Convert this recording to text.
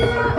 了。